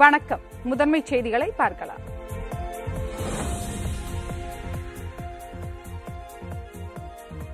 வணக்கம். முதன்மை செய்திகளை பார்க்கலாம்.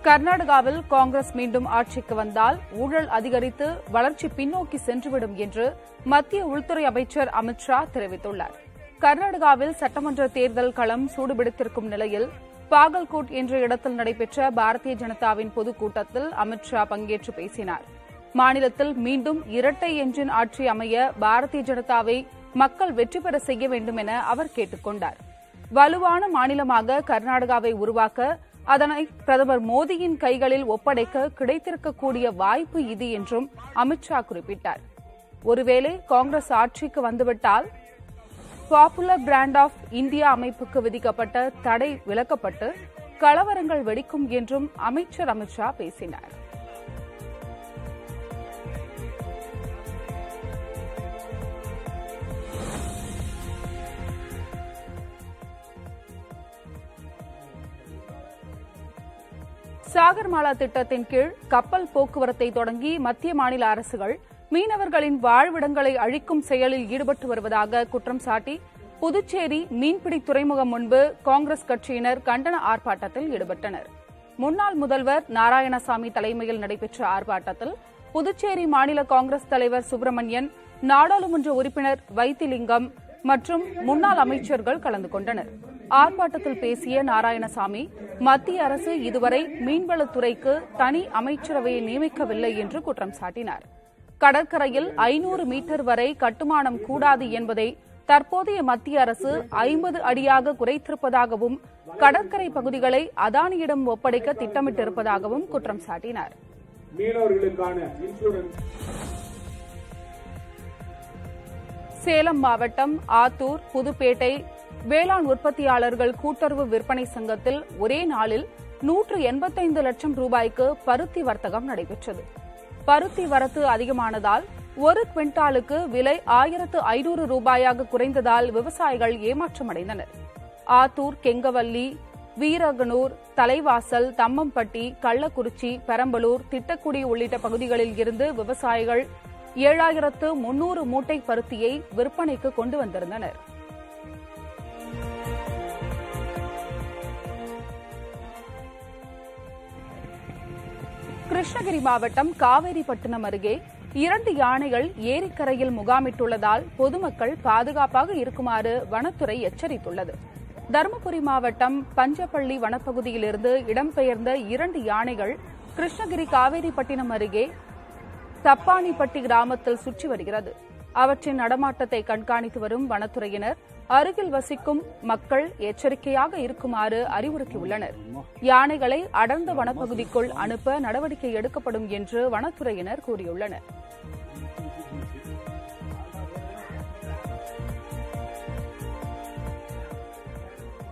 கர்நாடகாவில் காங்கிரஸ் மீண்டும் ஆட்சிக்கு வந்தால் ஊழல் அதிகரித்து வளர்ச்சி பின்னோக்கி சென்றுவிடும் என்று மத்திய உள்துறை அமைச்சர் அமித் ஷா தெரிவித்துள்ளார். கர்நாடகாவில் சட்டமன்ற தேர்தல் களம் சூடுபிடித்திருக்கும் நிலையில் பாகல்கோட் என்ற இடத்தில் நடைபெற்ற பாரதிய ஜனதாவின் பொதுக்கூட்டத்தில் அமித் ஷா பங்கேற்று பேசினார். மாநிலத்தில் மீண்டும் இரட்டை என்ஜின் ஆட்சி அமைய பாரதிய ஜனதாவை மக்கள் வெற்றி பெற செய்ய வேண்டும் என அவர் கேட்டுக் கொண்டார் வலுவான மாநிலமாக கர்நாடகாவை உருவாக்க அதனை பிரதமர் மோடியின் கைகளில் ஒப்படைக்க கிடைத்திருக்கக்கூடிய வாய்ப்பு இது என்றும் அமித்ஷா குறிப்பிட்டார். ஒருவேளை காங்கிரஸ் ஆட்சிக்கு வந்துவிட்டால் பாப்புலர் பிராண்ட் ஆஃப் இந்தியா அமைப்புக்கு விதிக்கப்பட்ட தடை விலக்கப்பட்டு கலவரங்கள் வெடிக்கும் என்றும் அமைச்சர் அமித்ஷா பேசினாா் சாகர்மாலா திட்டத்தின் கீழ் கப்பல் போக்குவரத்தை தொடங்கி மத்திய மாநில அரசுகள் மீனவர்களின் வாழ்விடங்களை அழிக்கும் செயலில் ஈடுபட்டு வருவதாக குற்றம் சாட்டி புதுச்சேரி மீன்பிடி துறைமுகம் முன்பு காங்கிரஸ் கட்சியினர் கண்டன ஆர்ப்பாட்டத்தில் ஈடுபட்டனர். முன்னாள் முதல்வர் நாராயணசாமி தலைமையில் நடைபெற்ற ஆர்ப்பாட்டத்தில் புதுச்சேரி மாநில காங்கிரஸ் தலைவர் சுப்பிரமணியன் நாடாளுமன்ற உறுப்பினர் வைத்திலிங்கம் மற்றும் முன்னாள் அமைச்சர்கள் கலந்து கொண்டனர். ஆர்ப்பாட்டத்தில் பேசிய நாராயணசாமி மத்திய அரசு இதுவரை மீன்வளத்துறைக்கு தனி அமைச்சரவையை நியமிக்கவில்லை என்று குற்றம் சாட்டினார். கடற்கரையில் ஐநூறு மீட்டர் வரை கட்டுமானம் கூடாது என்பதை தற்போதைய மத்திய அரசு ஐம்பது அடியாக குறைத்திருப்பதாகவும் கடற்கரை பகுதிகளை அதானியிடம் ஒப்படைக்க திட்டமிட்டிருப்பதாகவும் குற்றம் சாட்டினார். சேலம் மாவட்டம் ஆத்தூர் புதுப்பேட்டை வேளாண் உற்பத்தியாளர்கள் கூட்டுறவு விற்பனை சங்கத்தில் ஒரே நாளில் நூற்று எண்பத்தைந்து லட்சம் ரூபாய்க்கு பருத்தி வர்த்தகம் நடைபெற்றது. பருத்தி வரத்து அதிகமானதால் ஒரு குவிண்டாலுக்கு விலை ஆயிரத்து ஐநூறு ரூபாயாக குறைந்ததால் விவசாயிகள் ஏமாற்றமடைந்தனர். ஆத்தூர் கெங்கவல்லி வீரகனூர் தலைவாசல் தம்மம்பட்டி கள்ளக்குறிச்சி பெரம்பலூர் திட்டக்குடி உள்ளிட்ட பகுதிகளில் இருந்து விவசாயிகள் ஏழாயிரத்து முன்னூறு மூட்டை பருத்தியை விற்பனைக்கு கொண்டு வந்திருந்தனர். கிருஷ்ணகிரி மாவட்டம் காவேரிப்பட்டினம் அருகே இரண்டு யானைகள் ஏரிக்கரையில் முகாமிட்டுள்ளதால் பொதுமக்கள் பாதுகாப்பாக இருக்குமாறு வனத்துறை எச்சரித்துள்ளது. தருமபுரி மாவட்டம் பஞ்சப்பள்ளி வனப்பகுதியிலிருந்து இடம்பெயர்ந்த இரண்டு யானைகள் கிருஷ்ணகிரி காவேரிப்பட்டினம் அருகே தப்பானிப்பட்டி கிராமத்தில் சுற்றி வருகிறது. அவற்றின் நடமாட்டத்தை கண்காணித்து வரும் வனத்துறையினர் அருகில் வசிக்கும் மக்கள் எச்சரிக்கையாக இருக்குமாறு அறிவுறுத்தியுள்ளனர். யானைகளை அடர்ந்த வனப்பகுதிக்குள் அனுப்ப நடவடிக்கை எடுக்கப்படும் என்று வனத்துறையினர் கூறியுள்ளனர்.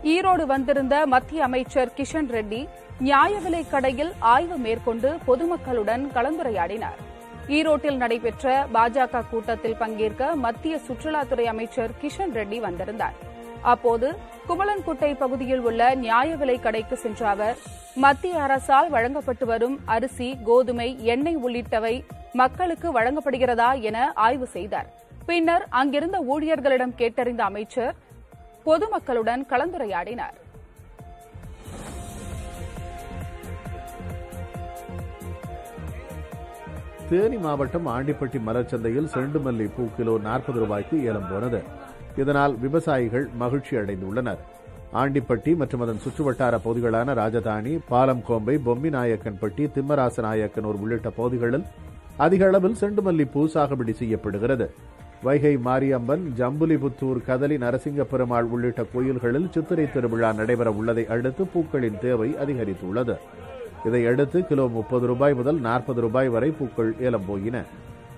ஈரோடு வந்திருந்த மத்திய அமைச்சர் கிஷன் ரெட்டி நியாய விலைக் கடையில் ஆய்வு மேற்கொண்டு பொதுமக்களுடன் கலந்துரையாடினார். ஈரோட்டில் நடைபெற்ற பாஜக கூட்டத்தில் பங்கேற்க மத்திய சுற்றுலாத்துறை அமைச்சர் கிஷன் ரெட்டி வந்திருந்தார். அப்போது குமலன்குட்டை பகுதியில் உள்ள நியாய விலை கடைக்கு சென்ற அவர் மத்திய அரசால் வழங்கப்பட்டு வரும் அரிசி கோதுமை எண்ணெய் உள்ளிட்டவை மக்களுக்கு வழங்கப்படுகிறதா என ஆய்வு செய்தார். பின்னர் அங்கிருந்த ஊழியர்களிடம் கேட்டறிந்த அமைச்சர் பொதுமக்களுடன் கலந்துரையாடினார். தேனி மாவட்டம் ஆண்டிப்பட்டி மலர்ச்சந்தையில் செண்டுமல்லி பூ கிலோ நாற்பது ரூபாய்க்கு ஏலம் போனது. இதனால் விவசாயிகள் மகிழ்ச்சி அடைந்துள்ளனர். ஆண்டிப்பட்டி மற்றும் அதன் சுற்றுவட்டார பகுதிகளான ராஜதானி பாலம்கோம்பை பொம்மிநாயக்கன்பட்டி திம்மராசநாயக்கனூர் உள்ளிட்ட பகுதிகளில் அதிக அளவில் செண்டுமல்லி பூ சாகுபடி செய்யப்படுகிறது. வைகை மாரியம்மன் ஜம்புலிபுத்தூர் கதலி நரசிங்க பெருமாள் உள்ளிட்ட கோயில்களில் சித்திரை திருவிழா நடைபெற உள்ளதை அடுத்து பூக்களின் தேவை அதிகரித்துள்ளது. இதையடுத்து கிலோ முப்பது ரூபாய் முதல் நாற்பது ரூபாய் வரை பூக்கள் ஏலம் போயின.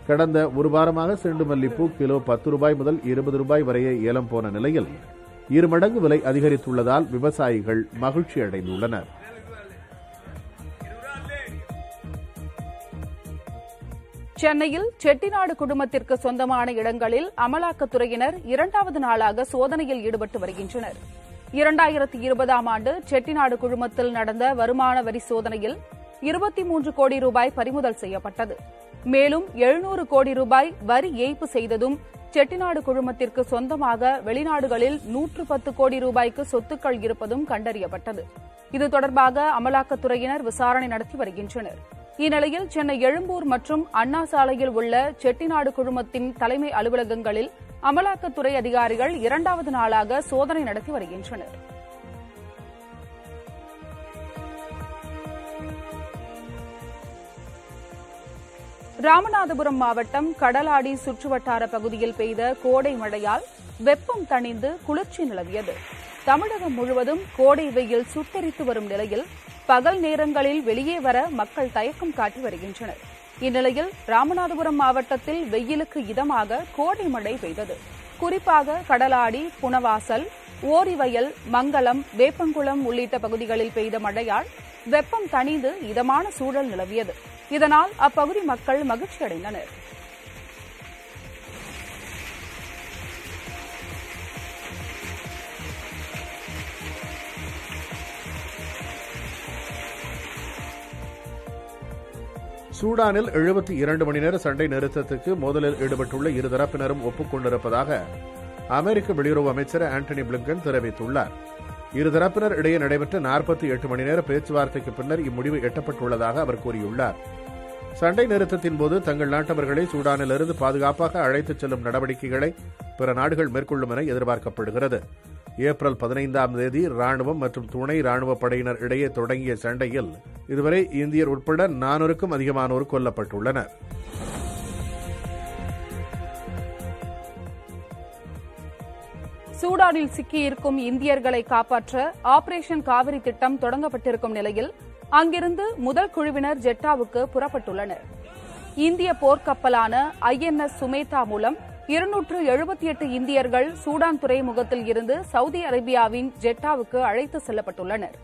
கடந்த ஒரு வாரமாக செண்டுமல்லி பூ கிலோ பத்து ரூபாய் முதல் இருபது ரூபாய் வரையே ஏலம் போன நிலையில் இரு மடங்கு விலை அதிகரித்துள்ளதால் விவசாயிகள் மகிழ்ச்சி அடைந்துள்ளனர். சென்னையில் செட்டிநாடு குடும்பத்திற்கு சொந்தமான இடங்களில் அமலாக்கத்துறையினர் இரண்டாவது நாளாக சோதனையில் ஈடுபட்டு வருகின்றனர். இரண்டாயிரத்தி இருபதாம் ஆண்டு செட்டிநாடு குழுமத்தில் நடந்த வருமான வரி சோதனையில் இருபத்தி மூன்று கோடி ரூபாய் பறிமுதல் செய்யப்பட்டது. மேலும் எழுநூறு கோடி ரூபாய் வரி ஏய்ப்பு செய்ததும் செட்டிநாடு குழுமத்திற்கு சொந்தமாக வெளிநாடுகளில் நூற்று பத்து கோடி ரூபாய்க்கு சொத்துக்கள் இருப்பதும் கண்டறியப்பட்டது. இது தொடர்பாக அமலாக்கத்துறையினர் விசாரணை நடத்தி வருகின்றனர். இந்நிலையில் சென்னை எழும்பூர் மற்றும் அண்ணா சாலையில் உள்ள செட்டிநாடு குழுமத்தின் தலைமை அலுவலகங்களில் அமலாக்கத்துறை அதிகாரிகள் இரண்டாவது நாளாக சோதனை நடத்தி வருகின்றனர். ராமநாதபுரம் மாவட்டம் கடலாடி சுற்றுவட்டார பகுதியில் பெய்த கோடை மழையால் வெப்பம் தணிந்து குளிர்ச்சி நிலவியது. தமிழகம் முழுவதும் கோடை வெயில் சுட்டரித்து வரும் நிலையில் பகல் நேரங்களில் வெளியே வர மக்கள் தயக்கம் காட்டி வருகின்றனர். இந்நிலையில் ராமநாதபுரம் மாவட்டத்தில் வெயிலுக்கு இதமாக கோடை மழை பெய்தது. குறிப்பாக கடலாடி புனவாசல் ஓரிவயல் மங்கலம் வேப்பங்குளம் உள்ளிட்ட பகுதிகளில் பெய்த மழையால் வெப்பம் தணிந்து இதமான சூழல் நிலவியது. இதனால் அப்பகுதி மக்கள் மகிழ்ச்சியடைந்தனா் சூடானில் எழுபத்தி இரண்டு மணி நேர சண்டை நிறுத்தத்துக்கு மோதலில் ஈடுபட்டுள்ள இருதரப்பினரும் ஒப்புக்கொண்டிருப்பதாக அமெரிக்க வெளியுறவு அமைச்சர் ஆண்டனி பிளிங்கன் தெரிவித்துள்ளார். இருதரப்பினர் இடையே நடைபெற்ற நாற்பத்தி எட்டு மணி நேர பேச்சுவார்த்தைக்கு பின்னர் இம்முடிவு எட்டப்பட்டுள்ளதாக அவர் கூறியுள்ளார். சண்டை நிறுத்தத்தின் போது தங்கள் நாட்டவர்களை சூடானிலிருந்து பாதுகாப்பாக அழைத்துச் செல்லும் நடவடிக்கைகளை பிற நாடுகள் மேற்கொள்ளும் என எதிர்பார்க்கப்படுகிறது. ஏப்ரல் பதினைந்தாம் தேதி ராணுவம் மற்றும் துணை ராணுவ படையினர் இடையே தொடங்கிய சண்டையில் இதுவரை இந்தியர் உட்பட நானூறுக்கும் அதிகமானோர் கொல்லப்பட்டுள்ளனர். சூடானில் சிக்கியிருக்கும் இந்தியர்களை காப்பாற்ற ஆபரேஷன் காவிரி திட்டம் தொடங்கப்பட்டிருக்கும் நிலையில் அங்கிருந்து முதல் குழுவினர் ஜெட்டாவுக்கு புறப்பட்டுள்ளனர். இந்திய போர்க்கப்பலான ஐஎன்எஸ் சுமேதா மூலம் இருநூற்று எழுபத்தி எட்டு இந்தியர்கள் சூடான் துறைமுகத்தில் இருந்து சவுதி அரேபியாவின் ஜெட்டாவுக்கு அழைத்து செல்லப்பட்டுள்ளனர்.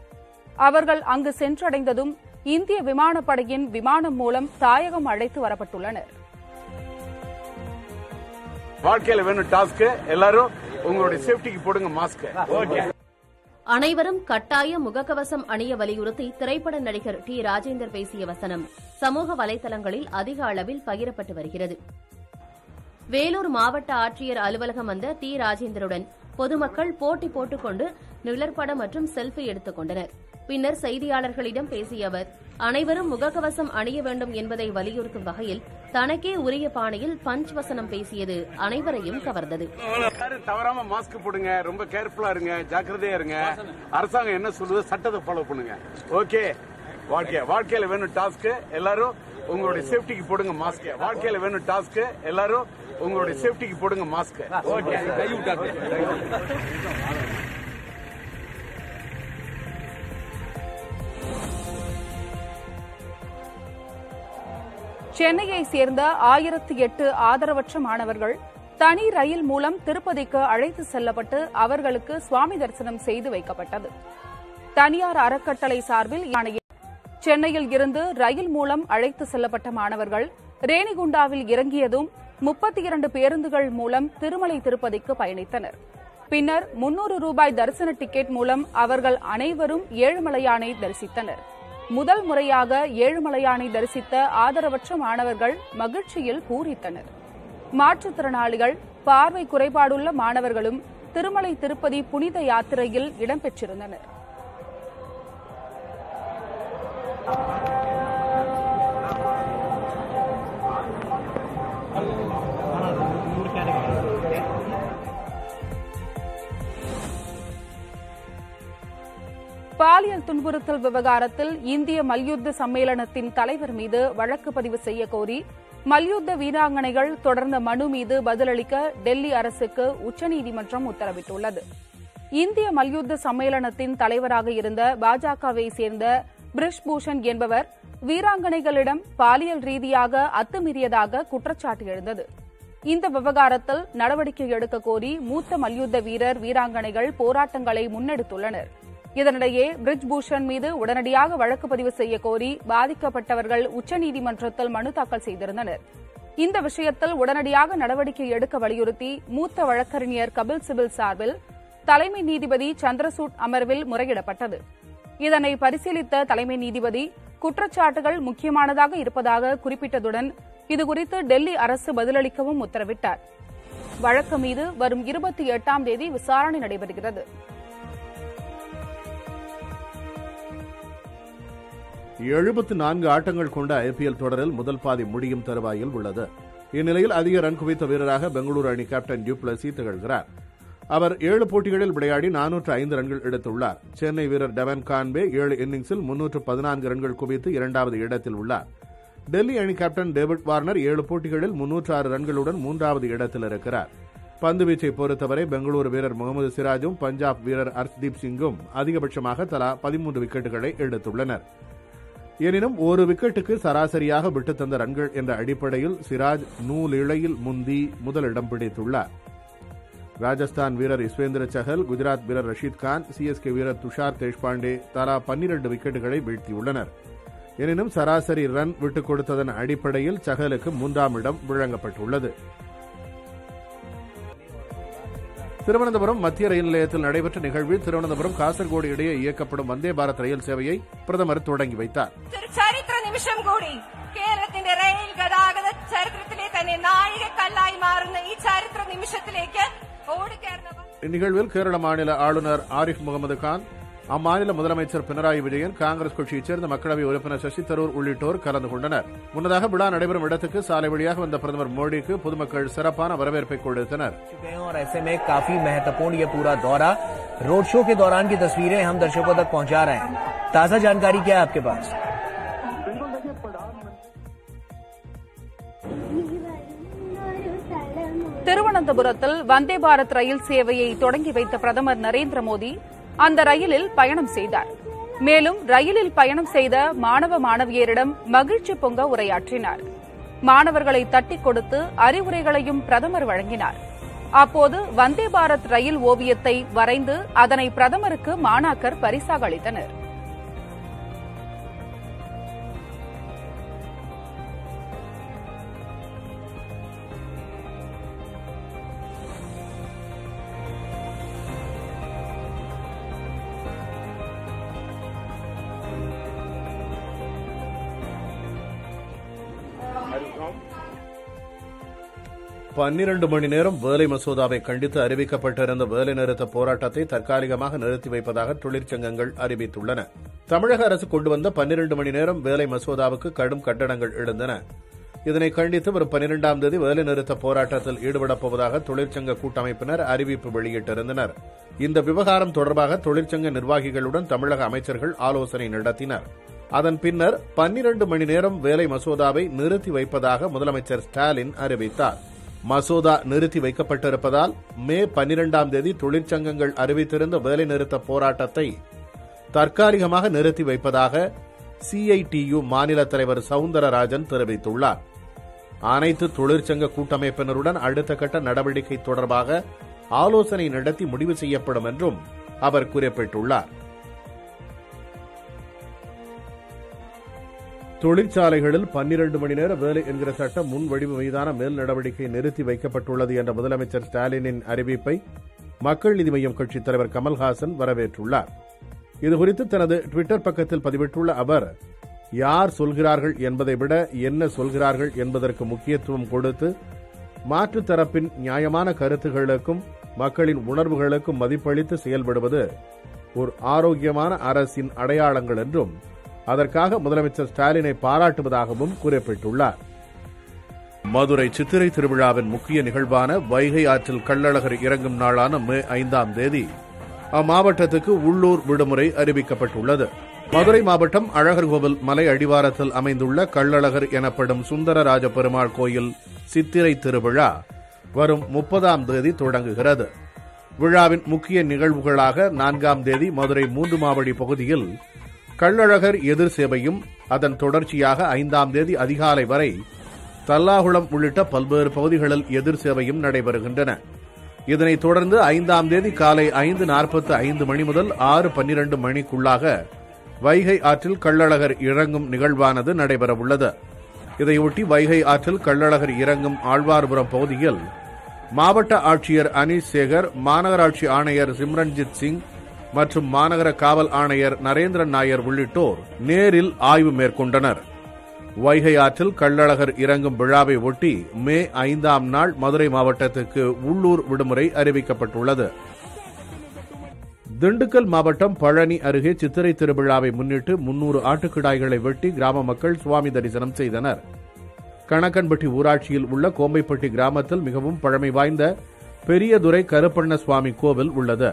அவர்கள் அங்கு சென்றடைந்ததும் இந்திய விமானப்படையின் விமானம் மூலம் தாயகம் அழைத்து வரப்பட்டுள்ளனர். வாழ்க்கையில வேணும் டாஸ்க் எல்லாரும் உங்களுடைய சேஃப்டிக்கு போடுங்க மாஸ்க் ஓகே அனைவரும் கட்டாய முகக்கவசம் அணிய வலியுறுத்தி திரைப்பட நடிகர் டி. ராஜேந்தர் பேசிய வசனம் சமூக வலைதளங்களில் அதிக அளவில் பகிரப்பட்டு வருகிறது. வேலூர் மாவட்ட ஆட்சியர் அலுவலகம் வந்த டி. ராஜேந்தருடன் பொதுமக்கள் போட்டி போட்டுக்கொண்டு நிழற்படம் மற்றும் செல்ஃபி எடுத்துக் கொண்டனர். பின்னர் செய்தியாளர்களிடம் பேசிய அவர் அனைவரும் முகக்கவசம் அணிய வேண்டும் என்பதை வலியுறுத்தும் வகையில் தனக்கே உரிய பாணியில் பஞ்ச் வசனம் பேசியது அனைவரையும் கவர்ந்தது. தவறாம மாஸ்க் போடுங்க ரொம்ப கேர்ஃபுல்லா இருங்க ஜாக்கிரதையா இருங்க. அரசாங்கம் என்ன சொல்லுது சட்டத்தை ஃபாலோ பண்ணுங்க. ஓகே வாழ்க்கை வாழ்க்கையில வேணும் டாஸ்க் எல்லாரும் உங்களுடைய சேஃப்டிக்கு போடுங்க மாஸ்க் வாழ்க்கையில வேணும் டாஸ்க் எல்லாரும் உங்களுடைய சேஃப்டிக்கு போடுங்க மாஸ்க் ஓகே சென்னையை சேர்ந்த ஆயிரத்தி எட்டு ஆதரவற்ற மாணவர்கள் தனி ரயில் மூலம் திருப்பதிக்கு அழைத்து செல்லப்பட்டு அவர்களுக்கு சுவாமி தரிசனம் செய்து வைக்கப்பட்டது. தனியார் அறக்கட்டளை சார்பில் சென்னையில் இருந்து ரயில் மூலம் அழைத்து செல்லப்பட்ட மாணவர்கள் ரேணிகுண்டாவில் இறங்கியதும் முப்பத்தி இரண்டு பேருந்துகள் மூலம் திருமலை திருப்பதிக்கு பயணித்தனர். பின்னர் முன்னூறு ரூபாய் தரிசன டிக்கெட் மூலம் அவர்கள் அனைவரும் ஏழுமலையானை தரிசித்தனர். முதல் முறையாக ஏழுமலையானை தரிசித்த ஆதரவற்ற மாணவர்கள் மகிழ்ச்சியில் பூரித்தனர். மாற்றுத்திறனாளிகள் பார்வை குறைபாடுள்ள மாணவர்களும் திருமலை திருப்பதி புனித யாத்திரையில் இடம்பெற்றிருந்தனர். பாலியல் துன்புறுத்தல் விவகாரத்தில் இந்திய மல்யுத்த சம்மேளனத்தின் தலைவர் மீது வழக்கு பதிவு செய்ய கோரி மல்யுத்த வீராங்கனைகள் தொடர்ந்த மனு மீது பதிலளிக்க டெல்லி அரசுக்கு உச்சநீதிமன்றம் உத்தரவிட்டுள்ளது. இந்திய மல்யுத்த சம்மேளனத்தின் தலைவராக இருந்த பாஜகவை சேர்ந்த பிரிஷ் பூஷன் என்பவர் வீராங்கனைகளிடம் பாலியல் ரீதியாக அத்துமீறியதாக குற்றச்சாட்டு எழுந்தது. இந்த விவகாரத்தில் நடவடிக்கை எடுக்க கோரி மூத்த மல்யுத்த வீரர் வீராங்கனைகள் போராட்டங்களை முன்னெடுத்துள்ளனர். இதனிடையே பிரிஜ் பூஷன் மீது உடனடியாக வழக்கு பதிவு செய்ய கோரி பாதிக்கப்பட்டவர்கள் உச்சநீதிமன்றத்தில் மனு தாக்கல் செய்திருந்தனர். இந்த விஷயத்தில் உடனடியாக நடவடிக்கை எடுக்க வலியுறுத்தி மூத்த வழக்கறிஞர் கபில் சிபில் சார்பில் தலைமை நீதிபதி சந்திரசூட் அமர்வில் முறையிடப்பட்டது. இதனை பரிசீலித்த தலைமை நீதிபதி குற்றச்சாட்டுகள் முக்கியமானதாக இருப்பதாக குறிப்பிட்டதுடன் இதுகுறித்து டெல்லி அரசு பதிலளிக்கவும் உத்தரவிட்டார். வழக்கு மீது வரும் இருபத்தி எட்டாம் தேதி விசாரணை நடைபெறுகிறது. எழுபத்து நான்கு ஆட்டங்கள் கொண்ட ஐபிஎல் தொடரில் முதல் பாதி முடியும் தருவாயில் உள்ளது. இந்நிலையில் அதிக ரன் குவித்த வீரராக பெங்களூரு அணி கேப்டன் டியூப்ளசி திகழ்கிறார். அவர் ஏழு போட்டிகளில் விளையாடி நானூற்று ஐந்து ரன்கள் எடுத்துள்ளார். சென்னை வீரர் டெவன் கான்பே ஏழு இன்னிங்ஸில் முன்னூற்று பதினான்கு ரன்கள் குவித்து இரண்டாவது இடத்தில் உள்ளார். டெல்லி அணி கேப்டன் டேவிட் வார்னர் ஏழு போட்டிகளில் முன்னூற்று ஆறு ரன்களுடன் மூன்றாவது இடத்தில் இருக்கிறார். பந்துவீச்சை பொறுத்தவரை பெங்களூரு வீரர் முகமது சிராஜும் பஞ்சாப் வீரர் அர்ஷ்தீப் சிங்கும் அதிகபட்சமாக தலா பதிமூன்று விக்கெட்டுகளை எடுத்துள்ளனர். எனினும் ஒரு விக்கெட்டுக்கு சராசரியாக விட்டுத்தந்த ரன்கள் என்ற அடிப்படையில் சிராஜ் நூலிழையில் முந்தி முதலிடம் பிடித்துள்ளார். ராஜஸ்தான் வீரர் இஸ்வேந்திர சஹல் குஜராத் வீரர் ரஷீத் கான் சிஎஸ்கே வீரர் துஷார் தேஷ்பாண்டே தலா பன்னிரண்டு விக்கெட்டுகளை வீழ்த்தியுள்ளனர். எனினும் சராசரி ரன் விட்டுக் கொடுத்ததன் அடிப்படையில் சஹலுக்கு மூன்றாம் இடம் வழங்கப்பட்டுள்ளது. திருவனந்தபுரம் மத்திய ரயில் நிலையத்தில் நடைபெற்ற நிகழ்வில் திருவனந்தபுரம் காசர்கோடு இடையே இயக்கப்படும் வந்தே பாரத் ரயில் சேவையை பிரதமர் தொடங்கி வைத்தார் ഒരു ചരിത്ര നിമിഷം കൂടി കേരളത്തിന്റെ റെയിൽ ഗതാഗത ചരിത്രത്തിലെ തന്നെ നാഴികക്കല്ലായി മാറുന്ന ഈ ചരിത്ര നിമിഷത്തിലേക്ക് ഓടിക്കയറുന്ന இந்நிகழ்வில் கேரள மாநில ஆளுநர் ஆரிஃப் முகமது கான் அம்மாநில முதலமைச்சர் பினராயி விஜயன் காங்கிரஸ் கட்சியைச் சேர்ந்த மக்களவை உறுப்பினர் சசி தரூர் உள்ளிட்டோர் கலந்து கொண்டனர் முன்னதாக விழா நடைபெறும் இடத்துக்கு சாலை வழியாக வந்த பிரதமர் மோடிக்கு பொதுமக்கள் சிறப்பான வரவேற்பை கொடுத்தனர் चुके हैं और ऐसे में काफी महत्वपूर्ण ये पूरा दौरा रोड शो के दौरान की तस्वीरें हम दर्शकों तक पहुंचा रहे हैं ताजा जानकारी क्या है आपके पास திருவனந்தபுரத்தில் வந்தே பாரத் ரயில் சேவையை தொடங்கி வைத்த பிரதமர் நரேந்திர மோடி அந்த ரயிலில் பயணம் செய்தார். மேலும் ரயிலில் பயணம் செய்த மாணவ மாணவியரிடம் மகிழ்ச்சி பொங்க உரையாற்றினார். மாணவர்களை தட்டிக் கொடுத்து அறிவுரைகளையும் பிரதமர் வழங்கினார். அப்போது வந்தே பாரத் ரயில் ஓவியத்தை வரைந்து அதனை பிரதமருக்கு மாணாக்கர் பரிசாக அளித்தனர். பன்னிரண்டு மணி நேரம் வேலை மசோதாவை கண்டித்து அறிவிக்கப்பட்டிருந்த வேலை நிறுத்த போராட்டத்தை தற்காலிகமாக நிறுத்தி வைப்பதாக தொழிற்சங்கங்கள் அறிவித்துள்ளன. தமிழக அரசு கொண்டு வந்த பன்னிரண்டு மணி நேரம் வேலை மசோதாவுக்கு கடும் கட்டணங்கள் எழுந்தன. இதனை கண்டித்து வரும் பன்னிரெண்டாம் தேதி வேலை நிறுத்த போராட்டத்தில் ஈடுபடப் போவதாக தொழிற்சங்க கூட்டமைப்பினர் அறிவிப்பு வெளியிட்டிருந்தனர். இந்த விவகாரம் தொடர்பாக தொழிற்சங்க நிர்வாகிகளுடன் தமிழக அமைச்சர்கள் ஆலோசனை நடத்தினர். அதன் பின்னர் பன்னிரண்டு மணி நேரம் வேலை மசோதாவை நிறுத்தி வைப்பதாக முதலமைச்சர் ஸ்டாலின் அறிவித்தார். மசோதா நிறுத்தி வைக்கப்பட்டிருப்பதால் மே பன்னிரெண்டாம் தேதி தொழிற்சங்கங்கள் அறிவித்திருந்த வேலைநிறுத்த போராட்டத்தை தற்காலிகமாக நிறுத்தி வைப்பதாக சிஐடியு மாநில தலைவர் சவுந்தரராஜன் தெரிவித்துள்ளார். அனைத்து தொழிற்சங்க கூட்டமைப்பினருடன் அடுத்த கட்ட நடவடிக்கை தொடர்பாக ஆலோசனை நடத்தி முடிவு செய்யப்படும் என்றும் அவர் குறிப்பிட்டுள்ளார். தொழிற்சாலைகளில் பன்னிரண்டு மணி நேர வேலை என்கிற சட்டம் முன்வடிவு மீதான மேல் நடவடிக்கை நிறுத்தி வைக்கப்பட்டுள்ளது என்ற முதலமைச்சர் ஸ்டாலினின் அறிவிப்பை மக்கள் நீதி மய்யம் கட்சித் தலைவர் கமல்ஹாசன் வரவேற்றுள்ளார். இதுகுறித்து தனது டுவிட்டர் பக்கத்தில் பதிவிட்டுள்ள அவர் யார் சொல்கிறார்கள் என்பதை விட என்ன சொல்கிறார்கள் என்பதற்கு முக்கியத்துவம் கொடுத்து மாற்று தரப்பின் நியாயமான கருத்துகளுக்கும் மக்களின் உணர்வுகளுக்கும் மதிப்பளித்து செயல்படுவது ஒரு ஆரோக்கியமான அரசின் அடையாளங்கள் என்றும் அதற்காக முதலமைச்சர் ஸ்டாலினை பாராட்டுவதாகவும் குறிப்பிட்டுள்ளார். மதுரை சித்திரை திருவிழாவின் முக்கிய நிகழ்வான வைகை ஆற்றில் கள்ளழகர் இறங்கும் நாளான மே ஐந்தாம் தேதி அம்மாவட்டத்துக்கு உள்ளூர் விடுமுறை அறிவிக்கப்பட்டுள்ளது. மதுரை மாவட்டம் அழகர்கோவில் மலை அடிவாரத்தில் அமைந்துள்ள கள்ளழகர் எனப்படும் சுந்தரராஜ பெருமாள் கோயில் சித்திரை திருவிழா வரும் முப்பதாம் தேதி தொடங்குகிறது. விழாவின் முக்கிய நிகழ்வுகளாக நான்காம் தேதி மதுரை மூன்று மாவடி பகுதியில் கள்ளழகர் எதிர் சேவையும் அதன் தொடர்ச்சியாக ஐந்தாம் தேதி அதிகாலை வரை தல்லாகுளம் உள்ளிட்ட பல்வேறு பகுதிகளில் எதிர் சேவையும் நடைபெறுகின்றன. இதனைத் தொடர்ந்து ஐந்தாம் தேதி காலை ஐந்து நாற்பத்து ஐந்து மணி முதல் ஆறு பன்னிரண்டு மணிக்குள்ளாக வைகை ஆற்றில் கள்ளழகர் இறங்கும் நிகழ்வானது நடைபெறவுள்ளது. இதையொட்டி வைகை ஆற்றில் கள்ளழகர் இறங்கும் ஆழ்வார்புரம் பகுதியில் மாவட்ட ஆட்சியர் அனீஷ் சேகர் மாநகராட்சி ஆணையர் சிம்ரன்ஜித் சிங் மற்றும் மாநகர காவல் ஆணையர் நரேந்திரன் நாயர் உள்ளிட்டோர் நேரில் ஆய்வு மேற்கொண்டனர். வைகை ஆற்றில் கள்ளழகர் இறங்கும் விழாவை ஒட்டி மே ஐந்தாம் நாள் மதுரை மாவட்டத்துக்கு உள்ளூர் விடுமுறை அறிவிக்கப்பட்டுள்ளது. திண்டுக்கல் மாவட்டம் பழனி அருகே சித்திரை திருவிழாவை முன்னிட்டு முன்னூறு ஆட்டுக்கிடாய்களை வெட்டி கிராம மக்கள் சுவாமி தரிசனம் செய்தனர். கணக்கன்பட்டி ஊராட்சியில் உள்ள கோம்பைப்பட்டி கிராமத்தில் மிகவும் பழமை வாய்ந்த பெரியதுரை கருப்பண்ண சுவாமி கோவில் உள்ளது.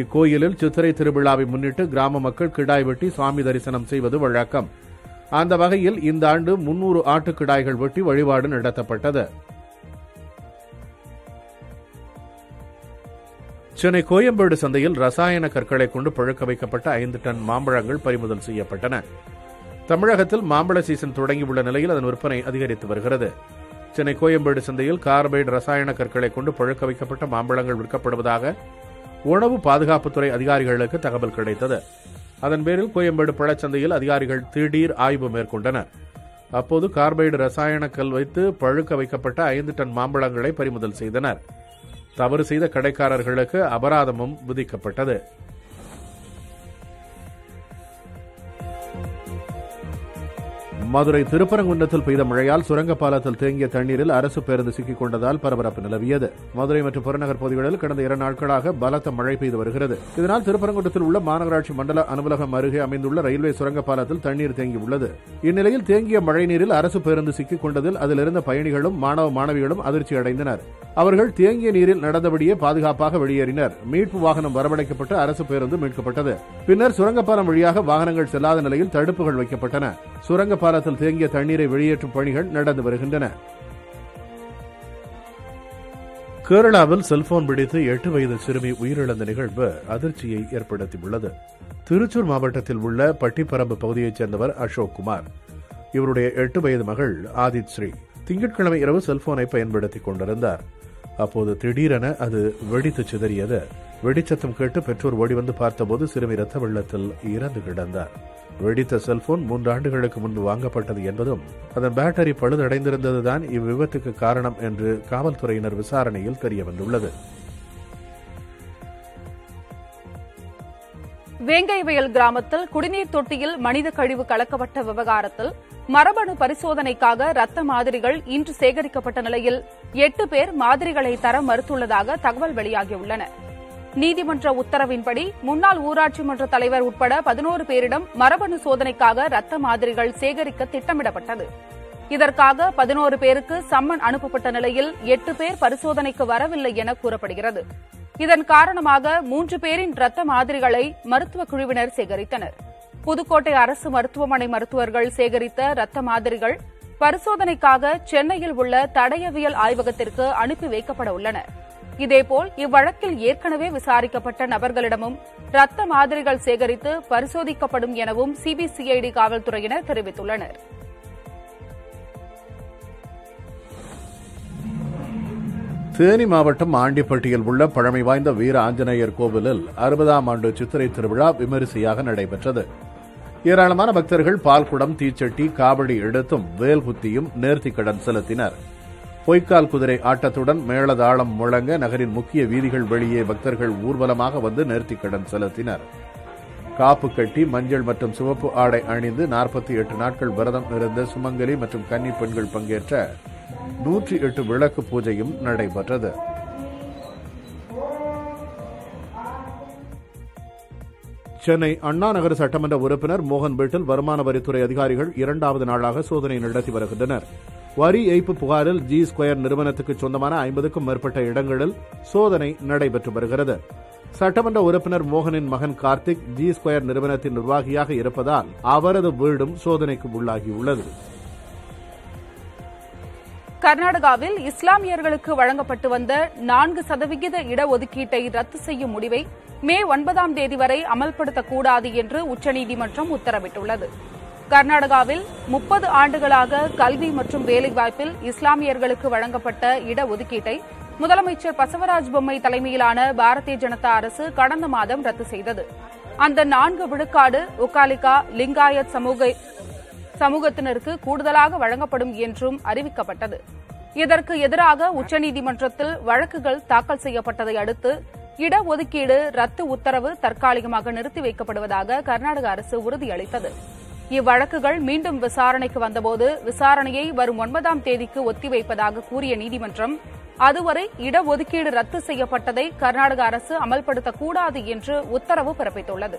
இக்கோயிலில் சித்திரை திருவிழாவை முன்னிட்டு கிராம மக்கள் கிடாய் வெட்டி சாமி தரிசனம் செய்வது வழக்கம். அந்த வகையில் இந்த ஆண்டு முன்னூறு ஆட்டுக்கிடாய்கள் வெட்டி வழிபாடு நடத்தப்பட்டது. சென்னை கோயம்பேடு சந்தையில் ரசாயன கற்களை கொண்டு பழுக்க வைக்கப்பட்ட ஐந்து டன் மாம்பழங்கள் பறிமுதல் செய்யப்பட்டன. தமிழகத்தில் மாம்பழ சீசன் தொடங்கியுள்ள நிலையில் அதன் விற்பனை அதிகரித்து வருகிறது. சென்னை கோயம்பேடு சந்தையில் கார்பைடு ரசாயன கற்களை கொண்டு பழுக்க வைக்கப்பட்ட மாம்பழங்கள் விற்கப்படுவதாக உணவு பாதுகாப்புத்துறை அதிகாரிகளுக்கு தகவல் கிடைத்தது. அதன் பேரில் கோயம்பேடு பழச்சந்தையில் அதிகாரிகள் திடீர் ஆய்வு மேற்கொண்டனர். அப்போது கார்பைடு ரசாயன கல் வைத்து பழுக்க வைக்கப்பட்ட ஐந்து டன் மாம்பழங்களை பறிமுதல் செய்தனர். தவறு செய்த கடைக்காரர்களுக்கு அபராதமும் விதிக்கப்பட்டது. மதுரை திருப்பரங்குன்றத்தில் பெய்த மழையால் சுரங்கப்பாலத்தில் தேங்கிய தண்ணீரில் அரசு பேருந்து சிக்கிக் கொண்டதால் பரபரப்பு நிலவியது. மதுரை மற்றும் புறநகர் பகுதிகளில் கடந்த இரண்டு நாட்களாக பலத்த மழை பெய்து வருகிறது. இதனால் திருப்பரங்குன்றத்தில் உள்ள மாநகராட்சி மண்டல அலுவலகம் அருகே அமைந்துள்ள ரயில்வே சுரங்கப்பாலத்தில் தண்ணீர் தேங்கியுள்ளது. இந்நிலையில் தேங்கிய மழைநீரில் அரசு பேருந்து சிக்கிக் கொண்டதில் அதிலிருந்த பயணிகளும் மாணவ மாணவிகளும் அதிர்ச்சி அடைந்தனர். அவர்கள் தேங்கிய நீரில் நடந்தபடியே பாதுகாப்பாக வெளியேறினர். மீட்பு வாகனம் வரவழைக்கப்பட்டு அரசு பேருந்து மீட்கப்பட்டது. பின்னர் சுரங்கப்பாலம் வழியாக வாகனங்கள் செல்லாத நிலையில் தடுப்புகள் வைக்கப்பட்டன. சுரங்கப்பாலம் சுரங்கப்பாலத்தில் தேங்கிய தண்ணீரை வெளியேற்றும் பணிகள் நடந்து வருகின்றன. கேரளாவில் செல்போன் பிடித்து எட்டு வயது சிறுமி உயிரிழந்த நிகழ்வு அதிர்ச்சியை ஏற்படுத்தியுள்ளது. திருச்சூர் மாவட்டத்தில் உள்ள பட்டிப்பரம்பு பகுதியைச் சேர்ந்தவர் அசோக் குமார். இவருடைய எட்டு வயது மகள் ஆதித் ஸ்ரீ திங்கட்கிழமை இரவு செல்போனை பயன்படுத்திக் கொண்டிருந்தார். அப்போது திடீரென அது வெடித்து சிதறியது. வெடிச்சத்தம் கேட்டு பெற்றோர் ஓடி வந்து பார்த்தபோது சிறுமி ரத்த வெள்ளத்தில் இறந்து கிடந்தார். வெடித்த செல்போன் மூன்று ஆண்டுகளுக்கு முன்பு வாங்கப்பட்டது என்பதும் அதன் பேட்டரி பழுதடைந்திருந்ததுதான் இவ்விபத்துக்கு காரணம் என்று காவல்துறையினர் விசாரணையில் தெரியவந்துள்ளது. வேங்கைவயல் கிராமத்தில் குடிநீர் தொட்டியில் மனித கழிவு கலக்கப்பட்ட விவகாரத்தில் மரபணு பரிசோதனைக்காக ரத்த மாதிரிகள் இன்று சேகரிக்கப்பட்ட நிலையில் எட்டு பேர் மாதிரிகளை தர மறுத்துள்ளதாக தகவல் வெளியாகியுள்ளன. நீதிமன்ற உத்தரவின்படி முன்னாள் ஊராட்சி மன்ற தலைவர் உட்பட பதினோரு பேரிடம் மரபணு சோதனைக்காக ரத்த மாதிரிகள் சேகரிக்க திட்டமிடப்பட்டது. இதற்காக பதினோரு பேருக்கு சம்மன் அனுப்பப்பட்ட நிலையில் எட்டு பேர் பரிசோதனைக்கு வரவில்லை என கூறப்படுகிறது. இதன் காரணமாக மூன்று பேரின் ரத்த மாதிரிகளை மருத்துவ குழுவினர் சேகரித்தனர். புதுக்கோட்டை அரசு மருத்துவமனை மருத்துவர்கள் சேகரித்த ரத்த மாதிரிகள் பரிசோதனைக்காக சென்னையில் உள்ள தடயவியல் ஆய்வகத்திற்கு அனுப்பி வைக்கப்பட உள்ளன. இதேபோல் இவ்வழக்கில் ஏற்கனவே விசாரிக்கப்பட்ட நபர்களிடமும் ரத்த மாதிரிகள் சேகரித்து பரிசோதிக்கப்படும் எனவும் சிபிசிஐடி காவல்துறையினர் தெரிவித்துள்ளனர். தேனி மாவட்டம் ஆண்டிப்பட்டியில் உள்ள பழமை வாய்ந்த வீர ஆஞ்சநேயர் கோவிலில் அறுபதாம் ஆண்டு சித்திரை திருவிழா விமரிசையாக நடைபெற்றது. ஏராளமான பக்தர்கள் பால்குடம் தீச்சட்டி காவடி எடுத்தும் வேல் குத்தியும் நேர்த்திக்கடன் செலுத்தினர். பொய்க்கால் குதிரை ஆட்டத்துடன் மேளதாளம் முழங்க நகரின் முக்கிய வீதிகள் வெளியே பக்தர்கள் ஊர்வலமாக வந்து நேர்த்திக்கடன் செலுத்தினர். காப்பு கட்டி மஞ்சள் மற்றும் சிவப்பு ஆடை அணிந்து நாற்பத்தி எட்டு நாட்கள் விரதம் இருந்த சுமங்கலி மற்றும் கன்னி பெண்கள் பங்கேற்ற நூற்றி எட்டு விளக்கு பூஜையும் நடைபெற்றது. சென்னை அண்ணா நகர சட்டமன்ற உறுப்பினர் மோகன் வீட்டில் வருமான வரித்துறை அதிகாரிகள் இரண்டாவது நாளாக சோதனை நடத்தி வருகின்றனர். வரி ஏய்ப்பு புகாரில் ஜி ஸ்கொயர் நிறுவனத்துக்கு சொந்தமான ஐம்பதுக்கும் மேற்பட்ட இடங்களில் சோதனை நடைபெற்று வருகிறது. சட்டமன்ற உறுப்பினர் மோகனின் மகன் கார்த்திக் ஜி ஸ்கொயர் நிறுவனத்தின் நிர்வாகியாக இருப்பதால் அவரது வீடும் சோதனைக்கு உள்ளாகியுள்ளது. கர்நாடகாவில் இஸ்லாமியர்களுக்கு வழங்கப்பட்டு வந்த நான்கு சதவிகித இடஒதுக்கீட்டை ரத்து செய்யும் முடிவை மே ஒன்பதாம் தேதி வரை அமல்படுத்தக்கூடாது என்று உச்சநீதிமன்றம் உத்தரவிட்டுள்ளது. கர்நாடகாவில் முப்பது ஆண்டுகளாக கல்வி மற்றும் வேலைவாய்ப்பில் இஸ்லாமியர்களுக்கு வழங்கப்பட்ட இடஒதுக்கீட்டை முதலமைச்சர் பசவராஜ் பொம்மை தலைமையிலான பாரதிய ஜனதா அரசு கடந்த மாதம் ரத்து செய்தது. அந்த நான்கு விழுக்காடு ஒக்காலிகா லிங்காயத் சமூக சமூகத்தினருக்கு கூடுதலாக வழங்கப்படும் என்றும் அறிவிக்கப்பட்டது. இதற்கு எதிராக உச்சநீதிமன்றத்தில் வழக்குகள் தாக்கல் செய்யப்பட்டதை அடுத்து இடஒதுக்கீடு ரத்து உத்தரவு தற்காலிகமாக நிறுத்தி வைக்கப்படுவதாக கர்நாடக அரசு உறுதியளித்தது. இவ்வழக்குகள் மீண்டும் விசாரணைக்கு வந்தபோது விசாரணையை வரும் ஒன்பதாம் தேதிக்கு ஒத்திவைப்பதாக கூறிய நீதிமன்றம் அதுவரை இடஒதுக்கீடு ரத்து செய்யப்பட்டதை கர்நாடக அரசு அமல்படுத்தக்கூடாது என்று உத்தரவு பிறப்பித்துள்ளது.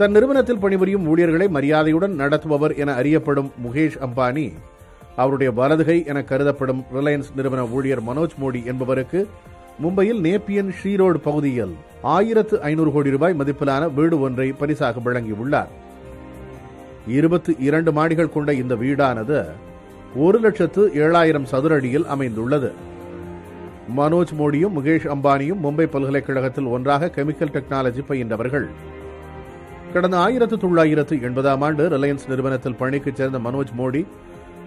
தன் நிறுவனத்தில் பணிபுரியும் ஊழியர்களை மரியாதையுடன் நடத்துபவர் என அறியப்படும் முகேஷ் அம்பானி அவருடைய வலதுகை என கருதப்படும் ரிலையன்ஸ் நிறுவன ஊழியர் மனோஜ் மோடி என்பவருக்கு மும்பையில் நேப்பியன் ஷீரோடு பகுதியில் ஆயிரத்து ஐநூறு கோடி ரூபாய் மதிப்பிலான வீடு ஒன்றை பரிசாக வழங்கியுள்ளார். இருபத்தி இரண்டு மாடிகள் கொண்ட இந்த வீடானது ஒரு லட்சத்து ஏழாயிரம் சதுர அடியில் அமைந்துள்ளது. மனோஜ் மோடியும் முகேஷ் அம்பானியும் மும்பை பல்கலைக்கழகத்தில் ஒன்றாக கெமிக்கல் டெக்னாலஜி பயின்றவர்கள். கடந்த ஆயிரத்து தொள்ளாயிரத்து எண்பதாம் ஆண்டு ரிலையன்ஸ் நிறுவனத்தில் பணிக்கு சேர்ந்த மனோஜ் மோடி